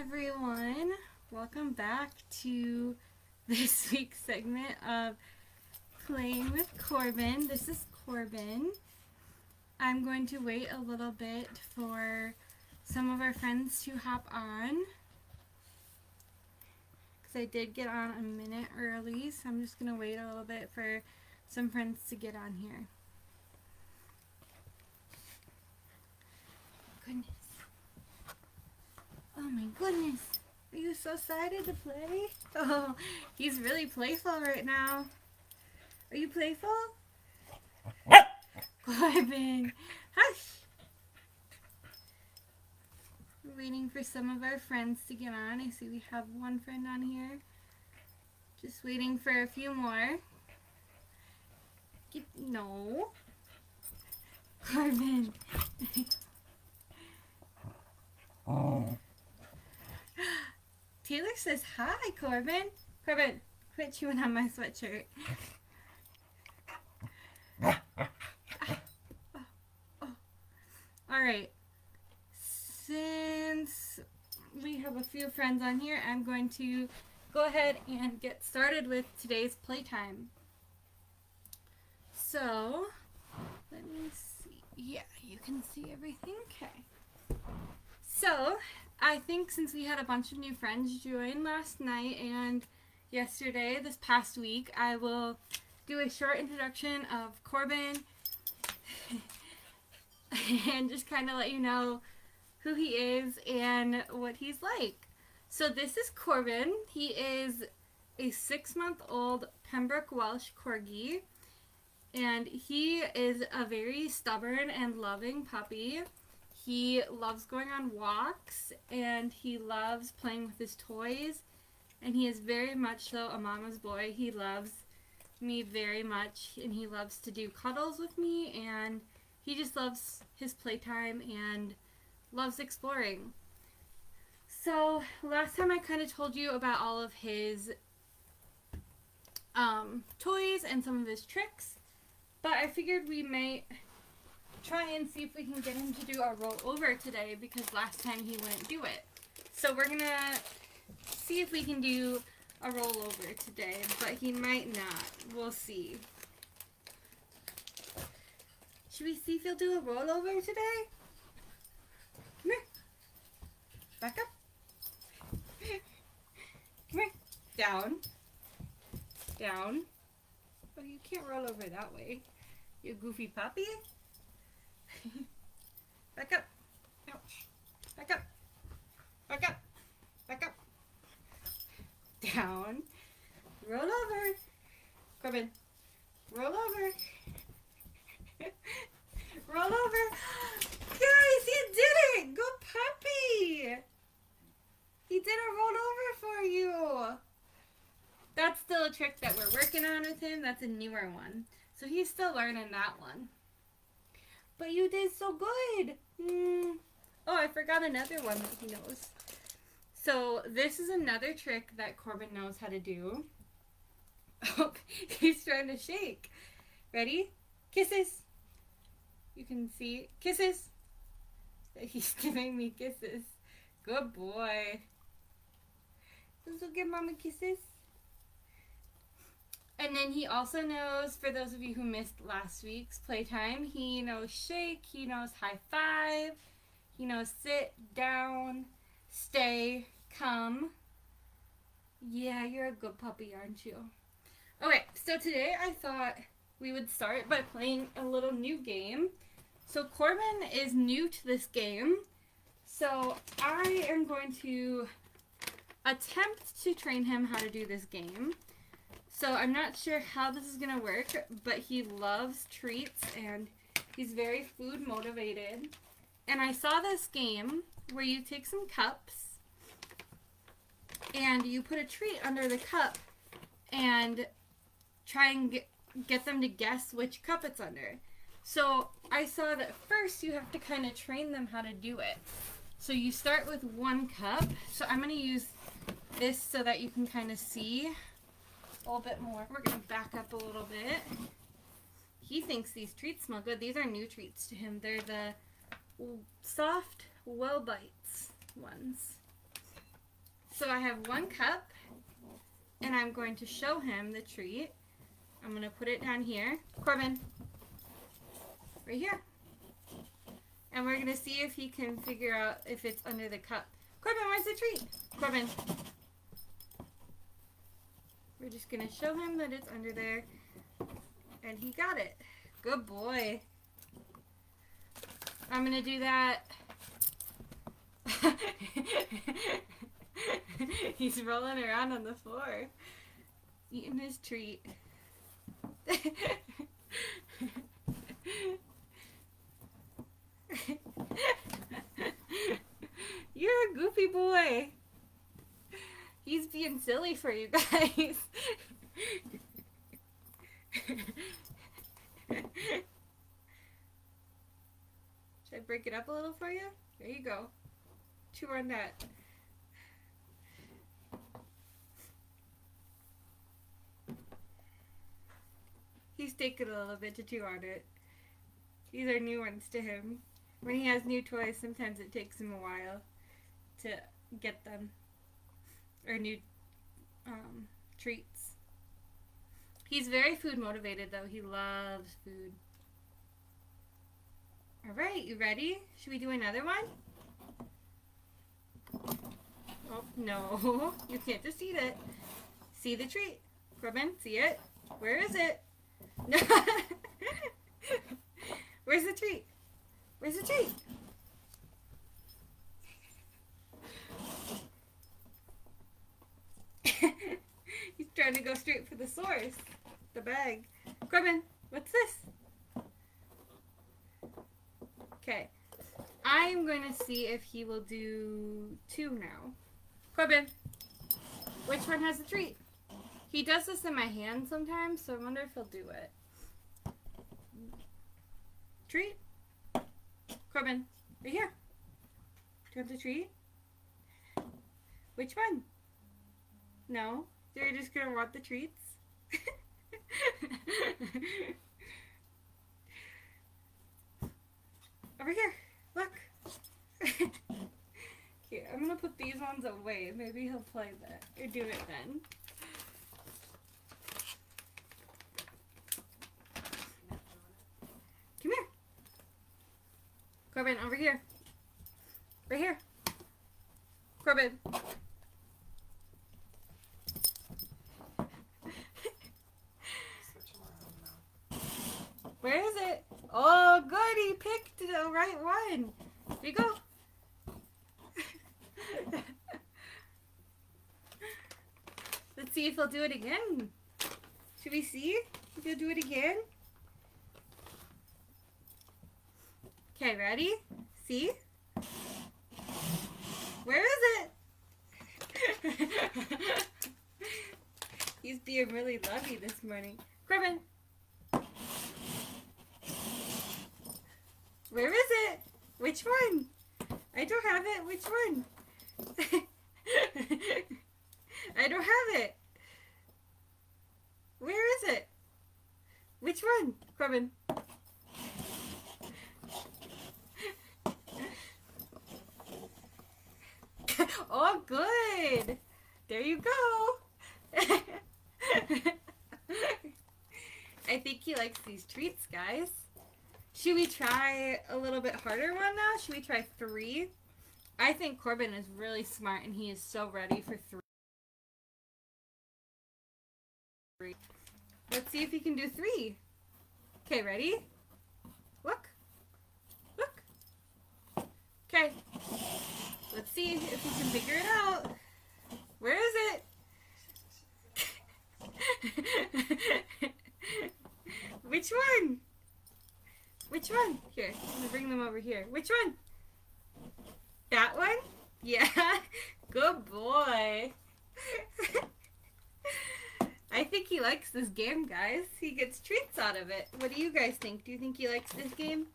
everyone. Welcome back to this week's segment of Playing with Corbin. This is Corbin. I'm going to wait a little bit for some of our friends to hop on. Because I did get on a minute early, so I'm just going to wait a little bit for some friends to get on here. Goodness. Oh my goodness. Are you so excited to play? Oh, he's really playful right now. Are you playful? Corbin, hush. We're waiting for some of our friends to get on. I see we have one friend on here. Just waiting for a few more. Get, no. Corbin. Oh. Taylor says hi, Corbin. Corbin, quit chewing on my sweatshirt. All right. Since we have a few friends on here, I'm going to go ahead and get started with today's playtime. So, let me see. Yeah, you can see everything. Okay. So, I think since we had a bunch of new friends join last night and yesterday, this past week, I will do a short introduction of Corbin and just kind of let you know who he is and what he's like. So this is Corbin. He is a six-month-old Pembroke Welsh Corgi. And he is a very stubborn and loving puppy. He loves going on walks and he loves playing with his toys. And he is very much so a mama's boy. He loves me very much and he loves to do cuddles with me and he just loves his playtime and loves exploring. So last time I kind of told you about all of his um, toys and some of his tricks, but I figured we might try and see if we can get him to do a rollover today because last time he wouldn't do it. So we're gonna see if we can do a rollover today, but he might not. We'll see. Should we see if he'll do a rollover today? Come here. Back up. Come here. Down. Down. Oh, you can't roll over that way. You goofy puppy. Back up. Ouch. Back up. Back up. Back up. Down. Roll over. Corbin. Roll over. Roll over. Guys, he did it. Go puppy. He did a roll over for you. That's still a trick that we're working on with him. That's a newer one. So he's still learning that one. But you did so good. Mm. Oh, I forgot another one that he knows. So this is another trick that Corbin knows how to do. Oh, he's trying to shake. Ready? Kisses. You can see kisses. He's giving me kisses. Good boy. Let's give mama kisses. And then he also knows, for those of you who missed last week's playtime, he knows shake, he knows high five, he knows sit, down, stay, come. Yeah, you're a good puppy, aren't you? Okay, so today I thought we would start by playing a little new game. So Corbin is new to this game, so I am going to attempt to train him how to do this game. So I'm not sure how this is going to work, but he loves treats and he's very food motivated. And I saw this game where you take some cups and you put a treat under the cup and try and get, them to guess which cup it's under. So I saw that first you have to kind of train them how to do it. So you start with one cup. So I'm going to use this so that you can kind of see a little bit more. We're going to back up a little bit. He thinks these treats smell good. These are new treats to him. They're the soft well bites ones. So I have one cup, and I'm going to show him the treat. I'm going to put it down here. Corbin, right here. And we're going to see if he can figure out if it's under the cup. Corbin, where's the treat? Corbin. We're just going to show him that it's under there. And he got it. Good boy. I'm going to do that. He's rolling around on the floor, eating his treat. You're a goofy boy. He's being silly for you guys. Should I break it up a little for you? There you go. Chew on that. He's taking a little bit to chew on it. These are new ones to him. When he has new toys, sometimes it takes him a while to get them. Or new um, treats. He's very food motivated though. He loves food. Alright, you ready? Should we do another one? Oh, no. You can't just eat it. See the treat. Corbin, see it? Where is it? No. Where's the treat? Where's the treat? He's trying to go straight for the source. The bag. Corbin, what's this? Okay. I'm going to see if he will do two now. Corbin, which one has the treat? He does this in my hand sometimes, so I wonder if he'll do it. Treat? Corbin, right here. Do you want the treat? Which one? No? You're just gonna want the treats? Over here. Look. here, I'm gonna put these ones away. Maybe he'll play that or do it then. Come here. Corbin, over here. Right here. Corbin. Where is it? Oh, good. He picked the right one. Here you go. Let's see if he'll do it again. Should we see if he'll do it again? Okay, ready? See? Where is it? He's being really lovey this morning. Corbin. Where is it? Which one? I don't have it. Which one? I don't have it. Where is it? Which one? Corbin. oh, good. There you go. I think he likes these treats, guys. Should we try a little bit harder one now? Should we try three? I think Corbin is really smart and he is so ready for three. Let's see if he can do three. Okay, ready? Look. Look. Okay. Let's see if he can figure it out. Where is it? Which one? Which one? Here, I'm gonna bring them over here. Which one? That one? Yeah. Good boy. I think he likes this game, guys. He gets treats out of it. What do you guys think? Do you think he likes this game?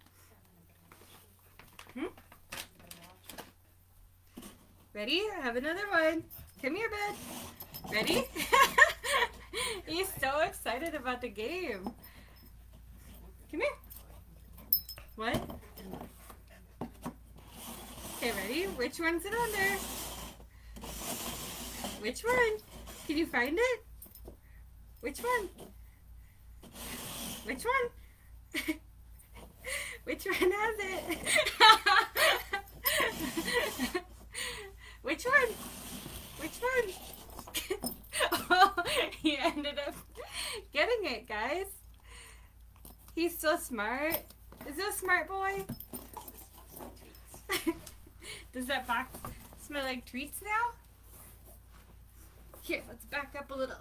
Hmm? Ready? I have another one. Come here, bud. Ready? He's so excited about the game. Come here. What? Okay, ready? Which one's it under? Which one? Can you find it? Which one? Which one? Which one has it? Which one? Which one? oh, he ended up getting it, guys. He's so smart. Is this smart boy? Does that box smell like treats now? Here, let's back up a little.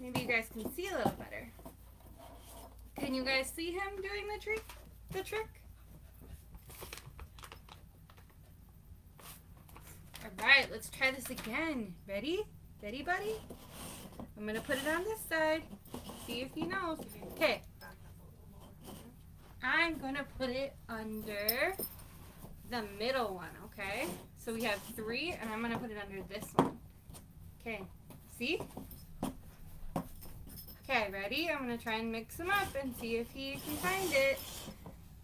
Maybe you guys can see a little better. Can you guys see him doing the trick? The trick? Alright, let's try this again. Ready? Ready, buddy? I'm gonna put it on this side. See if he knows. Okay. I'm gonna put it under the middle one, okay? So we have three, and I'm gonna put it under this one. Okay, see? Okay, ready? I'm gonna try and mix them up and see if he can find it.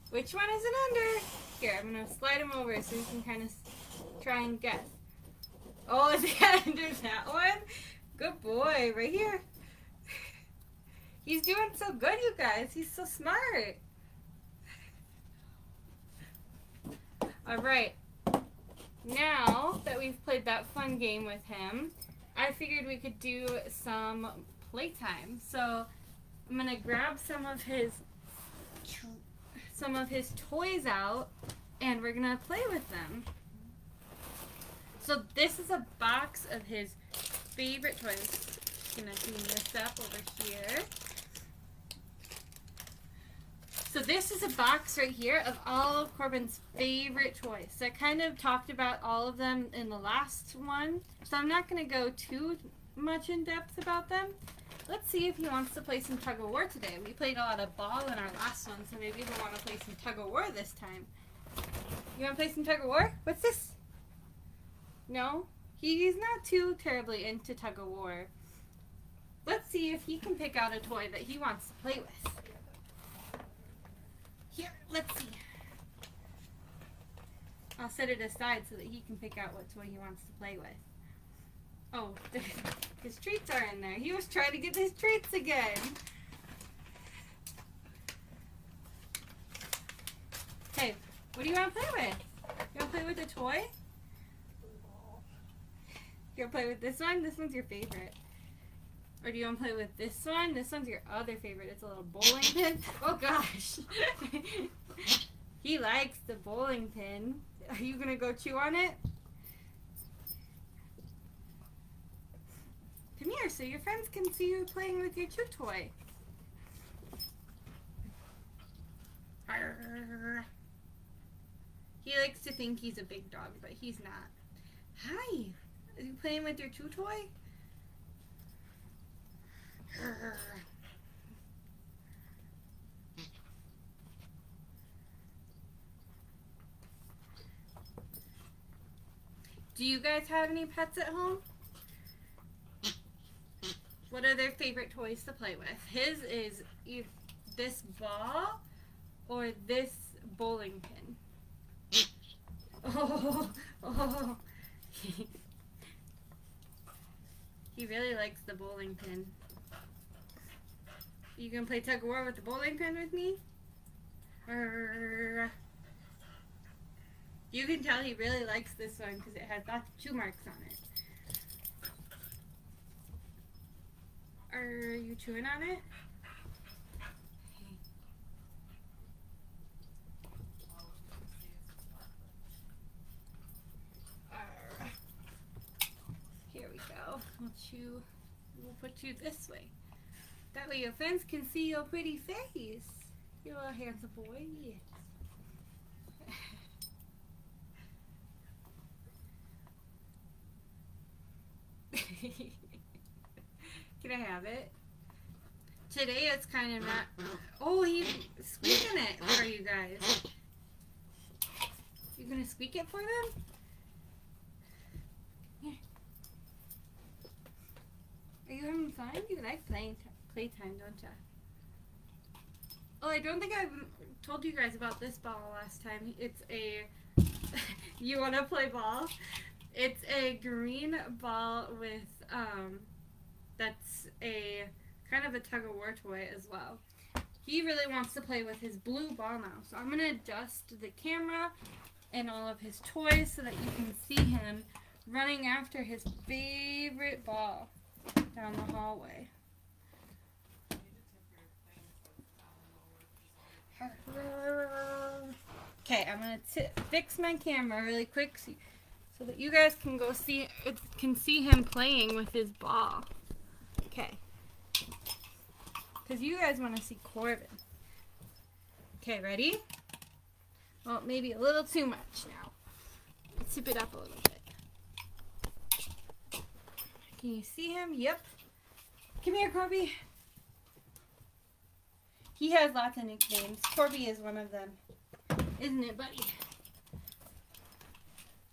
Which one is it under? Here, I'm gonna slide them over so you can kind of try and guess. Oh, is it under that one? Good boy, right here. He's doing so good, you guys. He's so smart. All right. Now that we've played that fun game with him, I figured we could do some playtime. So I'm gonna grab some of his some of his toys out, and we're gonna play with them. So this is a box of his favorite toys. Gonna clean this up over here. So this is a box right here of all of Corbin's favorite toys. So I kind of talked about all of them in the last one. So I'm not going to go too much in depth about them. Let's see if he wants to play some tug of war today. We played a lot of ball in our last one, so maybe he'll want to play some tug of war this time. You want to play some tug of war? What's this? No? He's not too terribly into tug of war. Let's see if he can pick out a toy that he wants to play with. Here, let's see. I'll set it aside so that he can pick out what toy he wants to play with. Oh, his treats are in there. He was trying to get his treats again. Hey, what do you want to play with? You want to play with a toy? You want to play with this one? This one's your favorite. Or do you want to play with this one? This one's your other favorite. It's a little bowling pin. Oh gosh. he likes the bowling pin. Are you going to go chew on it? Come here so your friends can see you playing with your chew toy. Arr. He likes to think he's a big dog, but he's not. Hi. Are you playing with your chew toy? Do you guys have any pets at home? What are their favorite toys to play with? His is this ball or this bowling pin. Oh, oh. he really likes the bowling pin. You gonna play tug of war with the bowling pin with me? You can tell he really likes this one because it has lots of chew marks on it. Are you chewing on it? Here we go. We'll chew. We'll put you this way. That way your friends can see your pretty face. You're a handsome boy, yes. Can I have it? Today it's kind of not. Oh, he's squeaking it for you guys. You're gonna squeak it for them? Here. Are you having fun? You like playing playtime, don't ya? Oh, I don't think I told you guys about this ball last time. It's a. you want to play ball? It's a green ball with um that's a kind of a tug of war toy as well. He really wants to play with his blue ball now. So I'm gonna adjust the camera and all of his toys so that you can see him running after his favorite ball down the hallway. Okay, I'm gonna fix my camera really quick so, so that you guys can go see can see him playing with his ball. Okay, because you guys want to see Corbin. Okay, ready? Well, maybe a little too much now. Let's tip it up a little bit. Can you see him? Yep. Come here, Corby. He has lots of nicknames. Corby is one of them. Isn't it, buddy?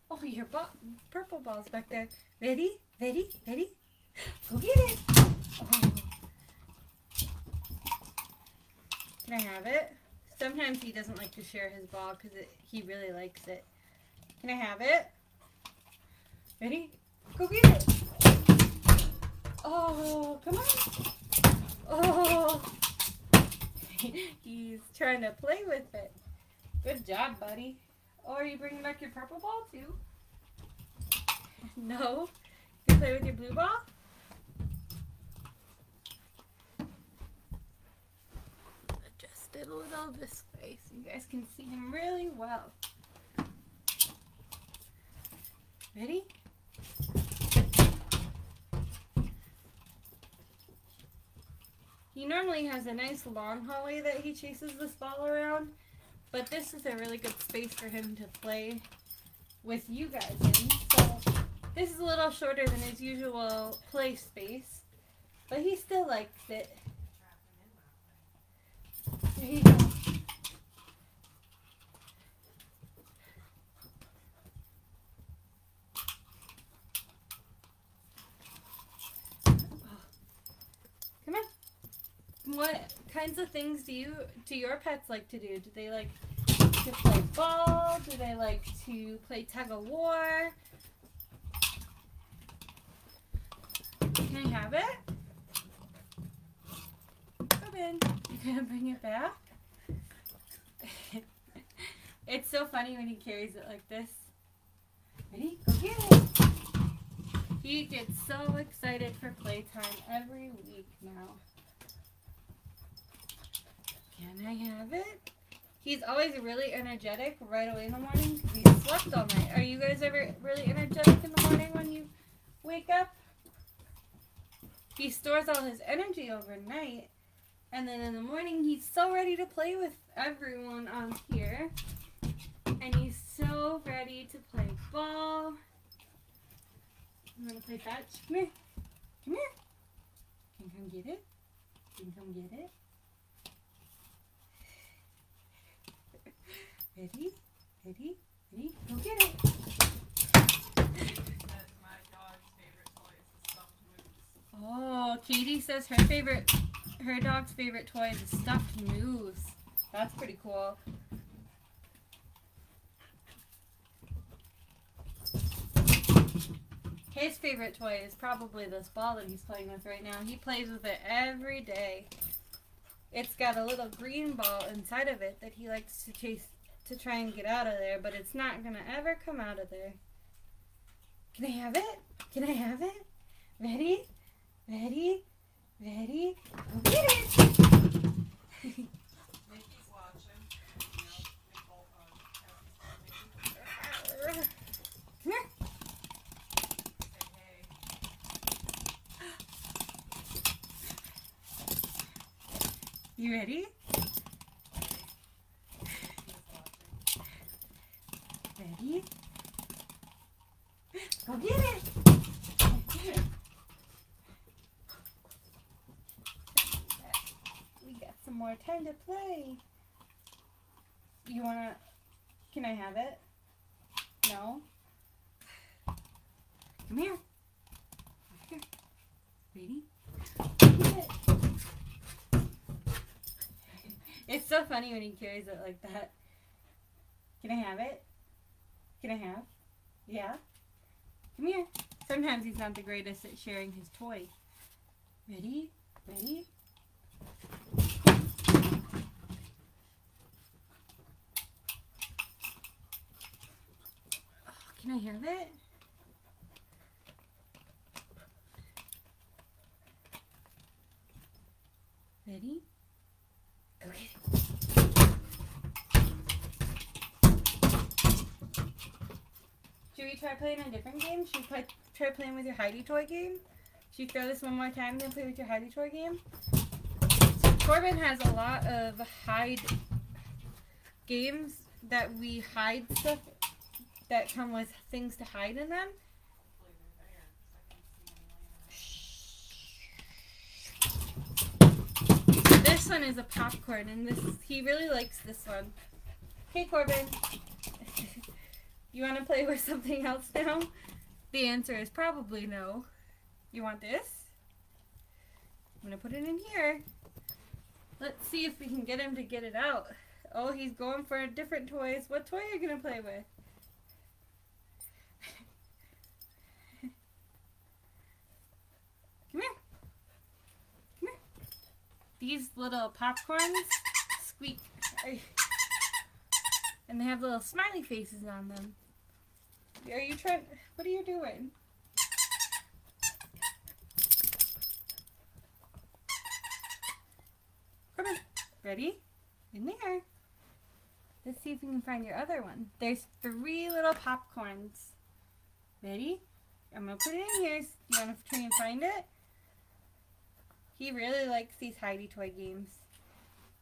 Oh, your ball, purple ball's back there. Ready? Ready? Ready? Go get it. Oh. Can I have it? Sometimes he doesn't like to share his ball because he really likes it. Can I have it? Ready? Go get it. Oh, come on. Oh. He's trying to play with it. Good job, buddy. Oh, are you bringing back your purple ball too? No? You play with your blue ball? Adjust it a little this way so you guys can see him really well. Ready? He normally has a nice long hallway that he chases this ball around, but this is a really good space for him to play with you guys in. So this is a little shorter than his usual play space, but he still likes it you go. Come on. What kinds of things do you do your pets like to do? Do they like to play ball? Do they like to play tug of war? Can I have it? Come in. You gonna bring it back? it's so funny when he carries it like this. Ready? Go get it. He gets so excited for playtime every week now. Can I have it? He's always really energetic right away in the morning because he slept all night. Are you guys ever really energetic in the morning when you wake up? He stores all his energy overnight. And then in the morning, he's so ready to play with everyone on here. And he's so ready to play ball. I'm gonna play fetch. Come here. Come here. Can you come get it? Can you come get it? Ready? Ready? Ready? Go get it. That's my dog's favorite toy is go get it. Oh, Katie says her favorite, her dog's favorite toy is a stuffed moose. That's pretty cool. His favorite toy is probably this ball that he's playing with right now. He plays with it every day. It's got a little green ball inside of it that he likes to chase to try and get out of there, but it's not gonna ever come out of there. Can I have it? Can I have it? Ready? Ready? Ready? Go get it! You know, they both on Kathy's on Nikki. Come here. Say hey. You ready? He's watching. Ready? Go get it! We got some more time to play. You wanna? Can I have it? No. Come here. Here. Ready? It's so funny when he carries it like that. Can I have it? Can I have? Yeah? Come here. Sometimes he's not the greatest at sharing his toy. Ready? Ready? Oh, can I have it? Ready? Okay. Should we try playing a different game? Should we try playing with your hidey toy game? Should you throw this one more time and then play with your hidey toy game? Corbin has a lot of hide games that we hide stuff that come with things to hide in them. This one is a popcorn, and this he really likes this one. Hey Corbin, you want to play with something else now? The answer is probably no. You want this? I'm gonna put it in here. Let's see if we can get him to get it out. Oh, he's going for different toys. What toy are you gonna play with? Come here. Come here. These little popcorns squeak. And they have little smiley faces on them. Are you trying? What are you doing? Come on. Ready? In there. Let's see if we can find your other one. There's three little popcorns. Ready? I'm gonna put it in here. Do You wanna try and find it? He really likes these hidey toy games.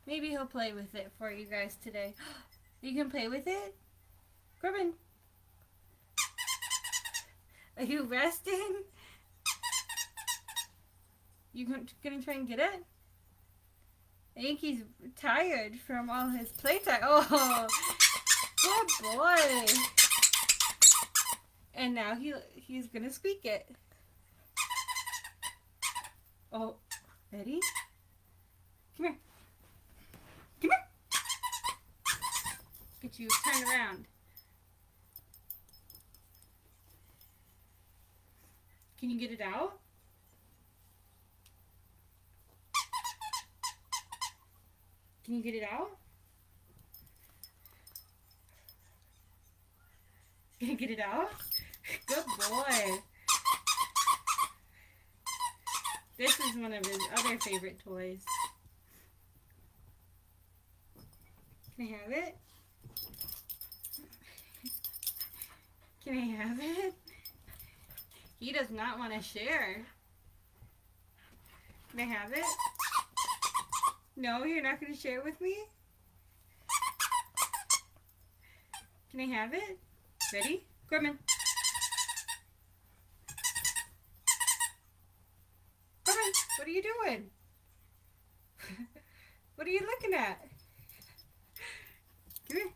Maybe he'll play with it for you guys today. You can play with it? Corbin. Are you resting? You gon- gonna try and get it? I think he's tired from all his playtime. Oh, good boy. And now he he's gonna squeak it. Oh, ready? Come here. Come here. Get you turn around. Can you get it out? Can you get it out? Can you get it out? Good boy. This is one of his other favorite toys. Can I have it? Can I have it? He does not want to share. Can I have it? No, you're not going to share it with me? Can I have it? Ready? Corbin. Corbin, what are you doing? what are you looking at? Come here.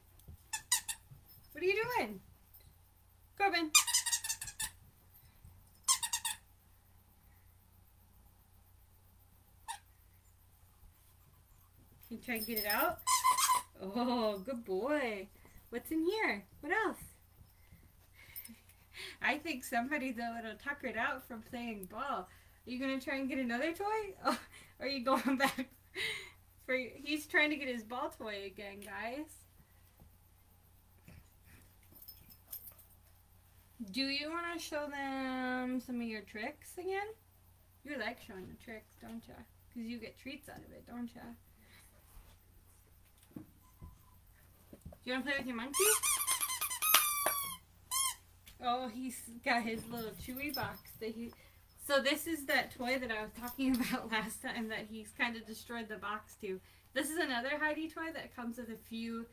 What are you doing? Corbin. Can you try and get it out? Oh, good boy. What's in here? What else? I think somebody's a little tuckered out from playing ball. Are you gonna try and get another toy? Oh, are you going back for? He's trying to get his ball toy again, guys. Do you want to show them some of your tricks again? You like showing the tricks, don't ya? Because you get treats out of it, don't ya? Do you want to play with your monkey? Oh, he's got his little chewy box that he. So this is that toy that I was talking about last time that he's kind of destroyed the box to. This is another hidey toy that comes with a few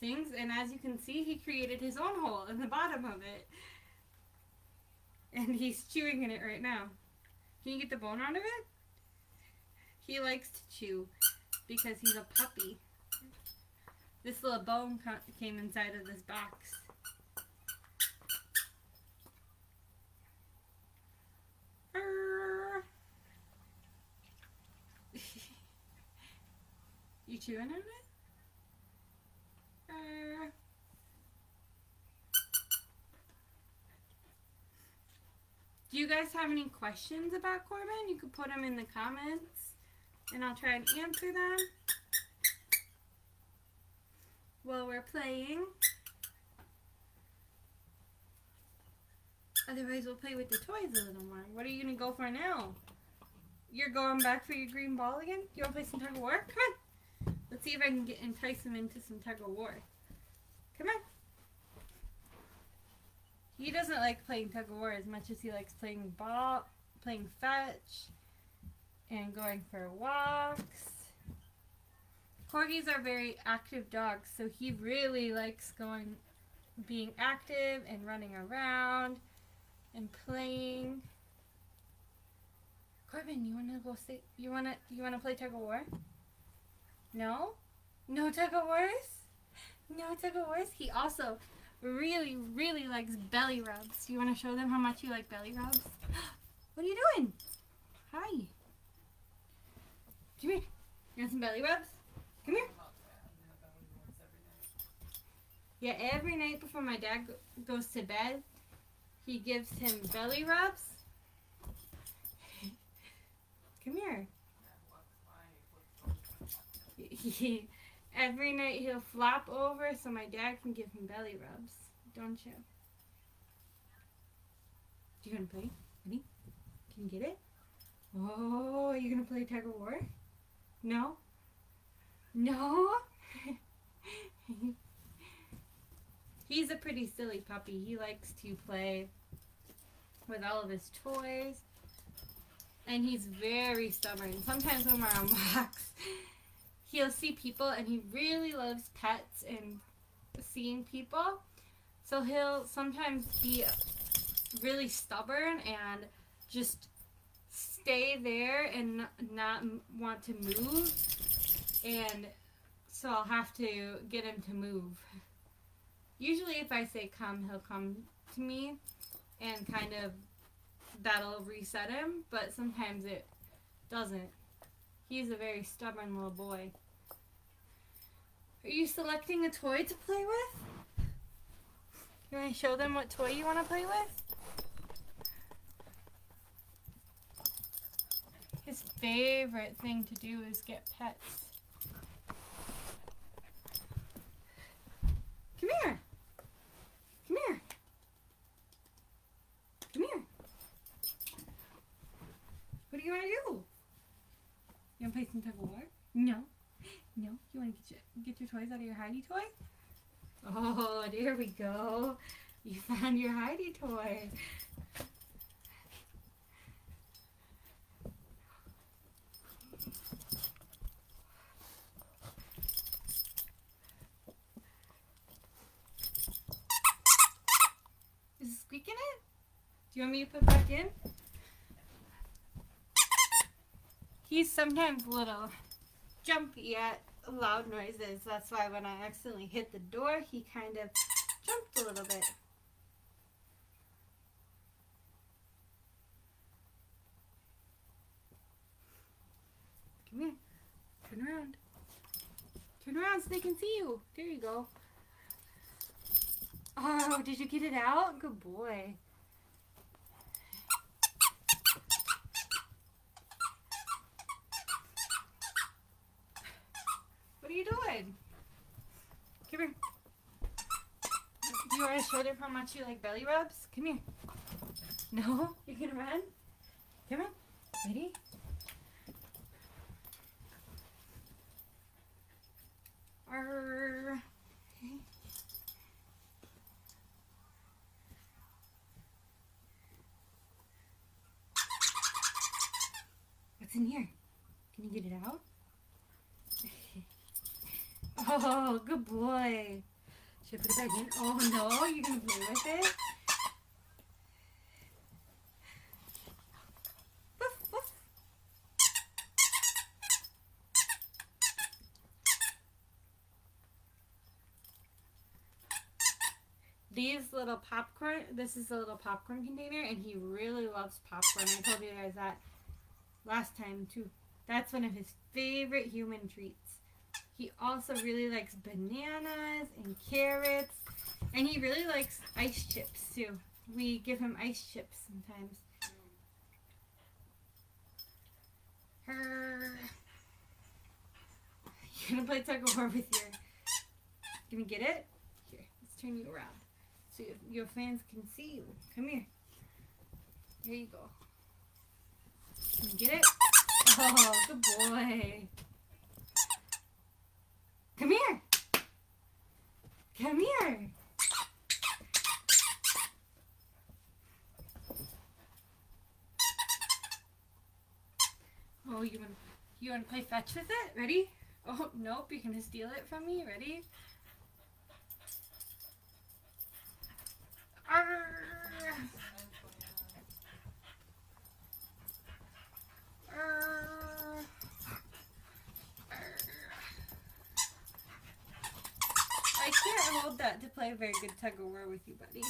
things, and as you can see, he created his own hole in the bottom of it. And he's chewing in it right now. Can you get the bone out of it? He likes to chew because he's a puppy. This little bone came inside of this box. Arr. you chewing on it? Arr. Do you guys have any questions about Corbin? You could put them in the comments and I'll try and answer them while we're playing. Otherwise, we'll play with the toys a little more. What are you going to go for now? You're going back for your green ball again? You want to play some tug of war? Come on. Let's see if I can get entice him into some tug of war. Come on. He doesn't like playing tug of war as much as he likes playing ball, playing fetch, and going for walks. Corgis are very active dogs, so he really likes going, being active and running around and playing. Corbin, you wanna go sit? You wanna you wanna play tug of war? No, no tug of wars. No tug of wars. He also really really likes belly rubs. Do you wanna show them how much you like belly rubs? What are you doing? Hi. Come here. You want some belly rubs? Come here. Yeah, every night before my dad goes to bed, he gives him belly rubs. Come here. He, every night he'll flop over so my dad can give him belly rubs. Don't you? Do you want to play? Ready? Can you get it? Oh, are you going to play tug of war? No? No? He's a pretty silly puppy. He likes to play with all of his toys. And he's very stubborn. Sometimes when we're on walks, he'll see people and he really loves pets and seeing people. So he'll sometimes be really stubborn and just stay there and not want to move. And so I'll have to get him to move. Usually, if I say come, he'll come to me and kind of that'll reset him, but sometimes it doesn't. He's a very stubborn little boy. Are you selecting a toy to play with? You want to show them what toy you want to play with? His favorite thing to do is get pets. Come here. Come here. Come here. What do you want to do? You want to play some tug of war? No. No. You want to get your, get your toys out of your hidey toy? Oh, there we go. You found your hidey toy. Is it squeaking it? Do you want me to put it back in? He's sometimes a little jumpy at loud noises. That's why when I accidentally hit the door, he kind of jumped a little bit. Come here. Turn around. Turn around so they can see you. There you go. Oh, did you get it out? Good boy. You doing? Come here. Do you want to show them how much you like belly rubs? Come here. No? You gonna run? Come on. Ready? Arr. What's in here? Can you get it out? Oh, good boy. Should I put it back in? Oh no, you're gonna play with it? These little popcorn, this is a little popcorn container, and he really loves popcorn. I told you guys that last time too. That's one of his favorite human treats. He also really likes bananas and carrots. And he really likes ice chips too. We give him ice chips sometimes. Her. You're gonna play tug of war with your. Gonna get it? Here, let's turn you around so your, your fans can see you. Come here. There you go. Can you get it? Oh, good boy. Come here. Come here. Oh, you want you want to play fetch with it? Ready? Oh nope, you're gonna steal it from me. Ready? Arr. Arr. Arr. I can't hold that to play very good tug of war with you, buddy.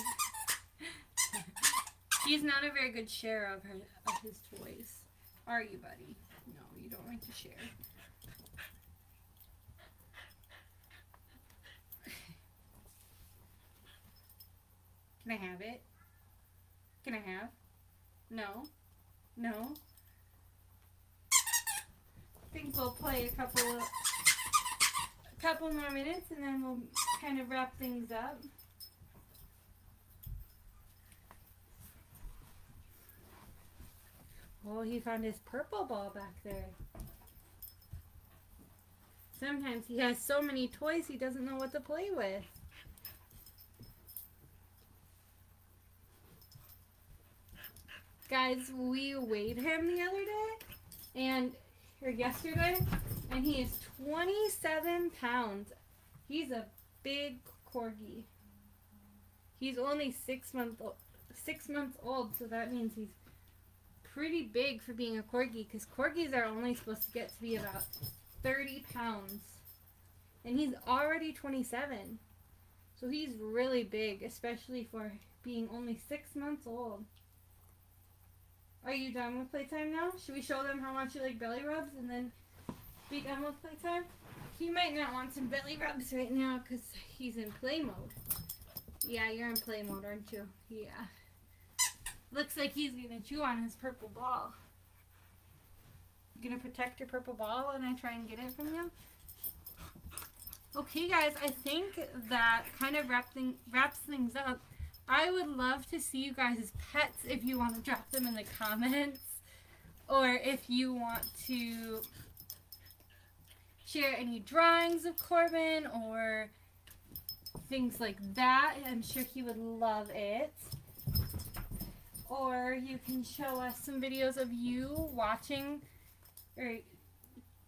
He's not a very good share of her of his toys. Are you, buddy? No, you don't like to share. Can I have it? Can I have? No? No? I think we'll play a couple of, couple more minutes and then we'll kind of wrap things up. Oh, he found his purple ball back there. Sometimes he has so many toys he doesn't know what to play with. Guys, we weighed him the other day and or yesterday and he is 27 pounds. He's a big corgi. He's only 6 months old, 6 months old, so that means he's pretty big for being a corgi because corgis are only supposed to get to be about 30 pounds. And he's already 27. So he's really big, especially for being only six months old. Are you done with playtime now? Should we show them how much you like belly rubs and then done with playtime? He might not want some belly rubs right now because he's in play mode. Yeah, you're in play mode, aren't you? Yeah. Looks like he's gonna chew on his purple ball. You gonna protect your purple ball when I try and get it from you? Okay, guys, I think that kind of wraps things up. I would love to see you guys' pets if you want to drop them in the comments or if you want to share any drawings of Corbin or things like that. I'm sure he would love it. Or you can show us some videos of you watching or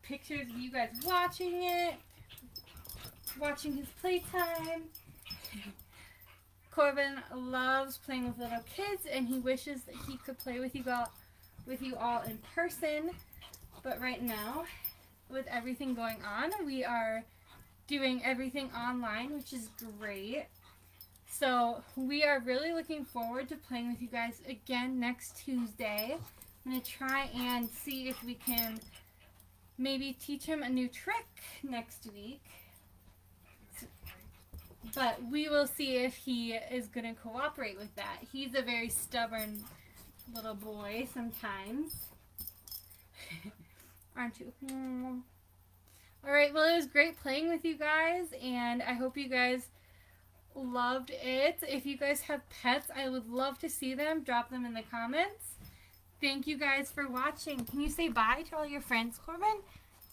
pictures of you guys watching it, watching his playtime. Corbin loves playing with little kids and he wishes that he could play with you all with you all in person. But right now, with everything going on, we are doing everything online, which is great. So we are really looking forward to playing with you guys again next Tuesday. I'm going to try and see if we can maybe teach him a new trick next week. But we will see if he is going to cooperate with that. He's a very stubborn little boy sometimes. Aren't you? Mm. Alright, well it was great playing with you guys and I hope you guys loved it. If you guys have pets, I would love to see them. Drop them in the comments. Thank you guys for watching. Can you say bye to all your friends, Corbin?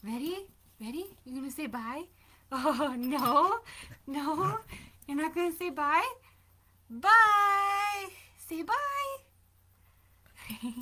Ready? Ready? You gonna say bye? Oh, no? No? You're not gonna say bye? Bye! Say bye!